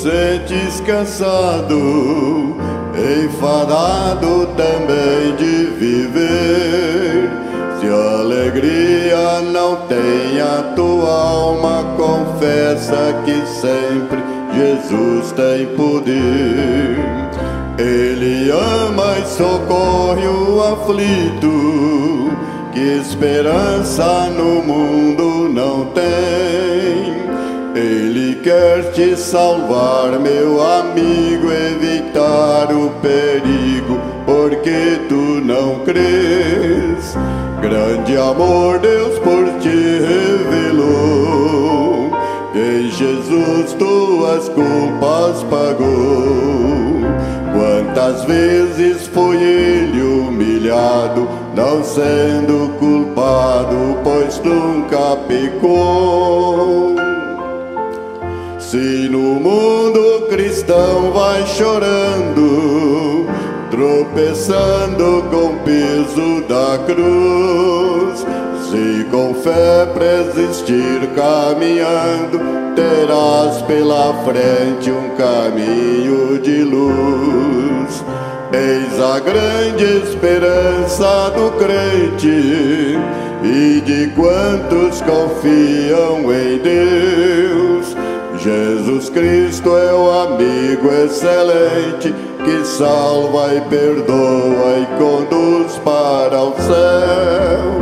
sentes cansado, enfadado também de viver. Se alegria não tem a tua alma, confessa que sempre Jesus tem poder. Ele ama e socorre o aflito, que esperança no mundo não tem. Te salvar, meu amigo, evitar o perigo, porque tu não crês. Grande amor Deus por ti revelou, em Jesus tuas culpas pagou. Quantas vezes foi ele humilhado, não sendo culpado, pois nunca pecou. Se no mundo cristão vai chorando, tropeçando com o peso da cruz, se com fé persistir caminhando, terás pela frente um caminho de luz. Eis a grande esperança do crente e de quantos confiam em Deus. Jesus Cristo é o amigo excelente que salva e perdoa e conduz para o céu.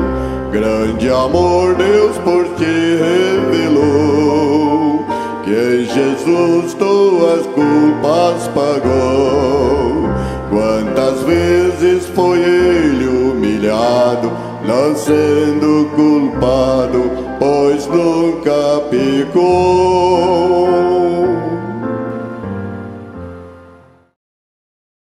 Grande amor Deus por ti revelou, que em Jesus tuas culpas pagou. Quantas vezes foi ele humilhado, não sendo culpado, pois nunca pecou.